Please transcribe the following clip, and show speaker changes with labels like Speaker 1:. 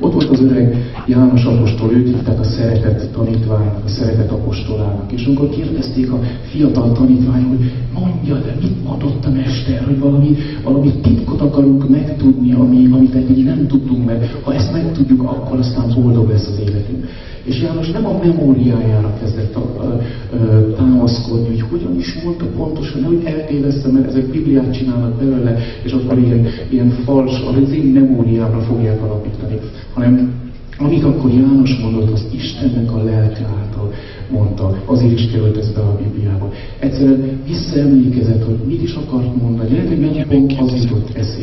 Speaker 1: Ott volt az öreg János apostol, őt hívták a szeretet tanítványnak, a szeretet apostolának. És amikor kérdezték a fiatal tanítvány, hogy mondja, de mit mondott a mester, hogy valami, valami titkot akarunk megtudni, ami, amit eddig nem tudtunk meg. Ha ezt megtudjuk, akkor aztán boldog lesz az életünk. És János nem a memóriájára kezdett a, a, a, támaszkodni, hogy hogyan is mondta pontosan, hogy eltéveztem, mert ezek Bibliát csinálnak belőle, és akkor ilyen, ilyen fals, az én memóriámra fogják alapítani, hanem amit akkor János mondott, az Istennek a lelke által mondta, azért is került ez be a Bibliába. Egyszerűen visszaemlékezett, hogy mit is akart mondani, lehet, hogy mennyi pont az jutott eszébe.